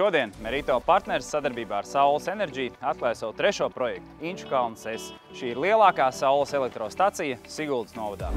Šodien Merito partners sadarbībā ar Saules Enerģiju atklāja savu trešo projektu Inču kalns S. Šī ir lielākā saules elektrostacija Siguldas novadā.